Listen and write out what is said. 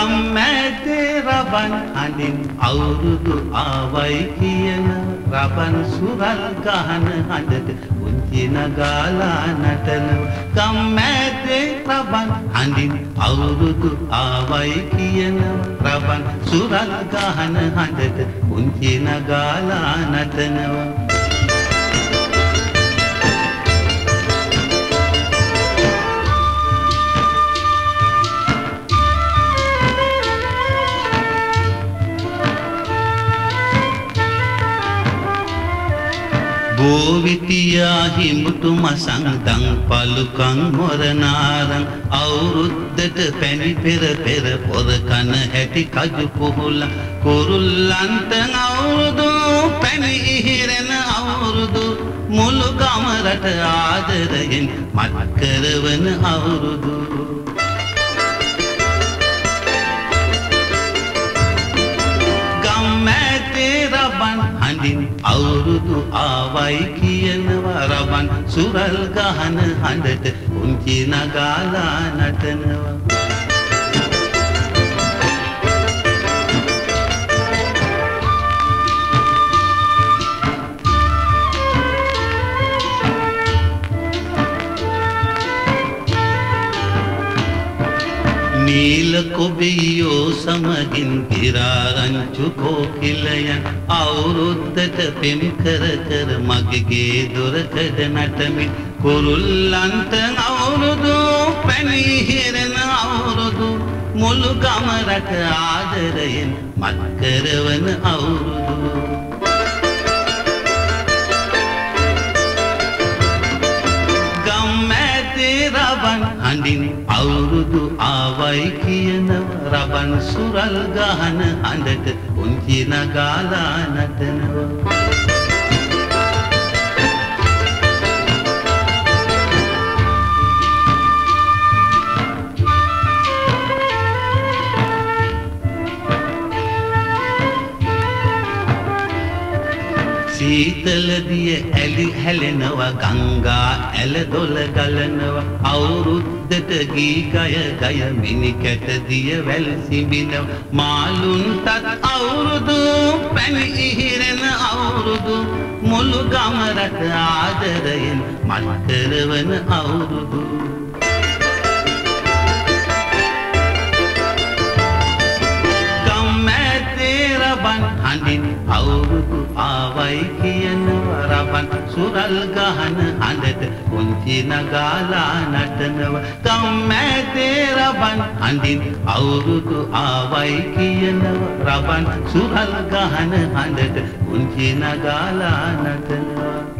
ගම්මැදේ රබන් අඳින් අවුරුදු ආවයි කියන රබන් සුරල් ගහන හඬට උන්චි නගාලා නටනව ගම්මැදේ රබන් අඳින් අවුරුදු ආවයි කියන රබන් සුරල් ගහන හඬට උන්චි නගාලා නටනවා. බෝවිතියා හිමුතු මසංදං පලුකං මොරනාරං අවුරුද්දට පැණි පෙර පෙර පොර කන හැටි කජු පුහුල කුරුල්ලන්ත අවුරුදු පැණි ඉහිරෙන අවුරුදු මුළු ගමරට ආදරයෙන් මත් කරවන අවුරුදු රබන් හඬින් අවුරුදු ආවයි කියනවා රබන් සුරල් ගහන හඬට උන්චි නගාලා නටනවා. නීල කොබියෝ සමගින් පිරාරංචු කෝකිලයන් අවුරුද්දට පෙම් කර කර මගගේ දොරකඩ නටමින් කුරුල්ලන්ට අවුරුදු පැණිහිරෙන අවුරුදු. මුළු ගමරට ආදරයෙන් මත් හඬින් අවුරුදු ආවයි කියනව රබන් සුරල් ගහන හඬට පුංචි නගාලා නටනවා. සීතලදිය ඇලි හැලෙනවා ගංගා ඇල දොල ගලනවා. අවුරුද්දට ගී ගය ගය මිනි කැටදිය වැල් සිඹිනව. මාළුන්ටත් අවුරුදු පැණි ඉහිරෙන අවුරුදු. මුළු ගමරට ආදරයෙන් මත් කරවන අවුරුදු. රබන් හඬින් අවුරුදු ආවයි කියනවා රබන් සුරල් ගහන හඬට පුංචි නගාලා නටනව. කම්මැතේ රබන් හඬින් අවුරුදු ආවයි කියනවා රබන් සුරල් ගහන හඬට පුංචි නගාලා නටනවා.